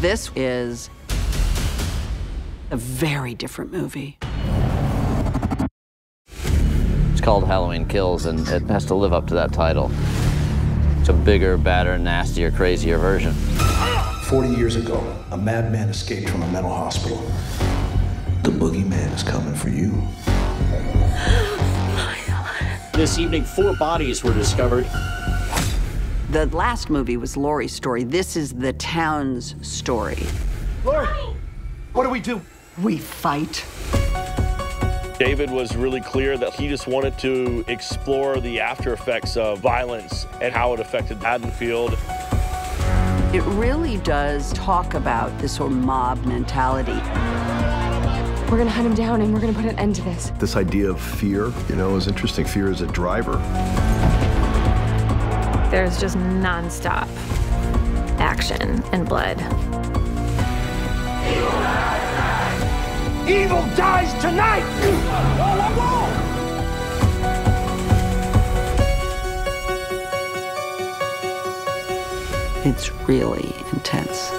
This is a very different movie. It's called Halloween Kills, and it has to live up to that title. It's a bigger, badder, nastier, crazier version. 40 years ago, a madman escaped from a mental hospital. The boogeyman is coming for you. This evening, four bodies were discovered. The last movie was Laurie's story. This is the town's story. Laurie, what do we do? We fight. David was really clear that he just wanted to explore the after effects of violence and how it affected Haddonfield. It really does talk about this sort of mob mentality. We're gonna hunt him down and we're gonna put an end to this. This idea of fear, you know, is interesting. Fear is a driver. There's just nonstop action and blood. Evil dies tonight! It's really intense.